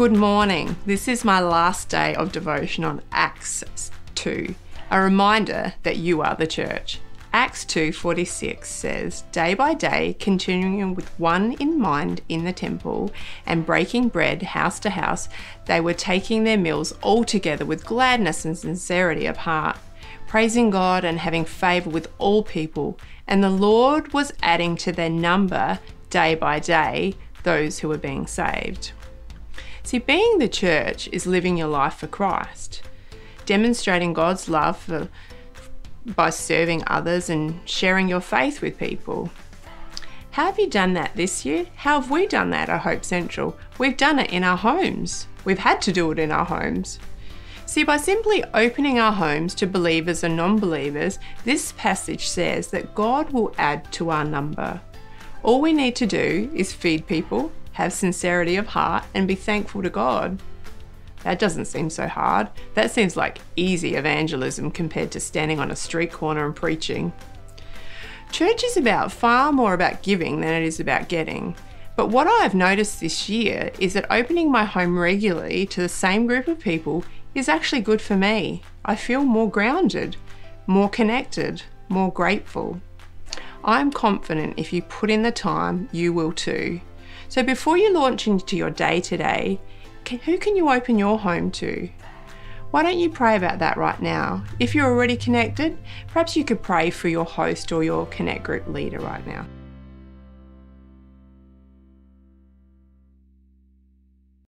Good morning. This is my last day of devotion on Acts 2, a reminder that you are the church. Acts 2:46 says, "Day by day, continuing with one in mind in the temple and breaking bread house to house, they were taking their meals all together with gladness and sincerity of heart, praising God and having favor with all people, and the Lord was adding to their number day by day those who were being saved." See, being the church is living your life for Christ, demonstrating God's love for by serving others and sharing your faith with people. How have you done that this year? How have we done that at Hope Central? We've done it in our homes. We've had to do it in our homes. See, by simply opening our homes to believers and non believers, this passage says that God will add to our number. All we need to do is feed people, have sincerity of heart, and be thankful to God. That doesn't seem so hard. That seems like easy evangelism compared to standing on a street corner and preaching. Church is about far more about giving than it is about getting. But what I've noticed this year is that opening my home regularly to the same group of people is actually good for me. I feel more grounded, more connected, more grateful. I'm confident if you put in the time, you will too. So before you launch into your day today, can, who can you open your home to? Why don't you pray about that right now? If you're already connected, perhaps you could pray for your host or your Connect group leader right now.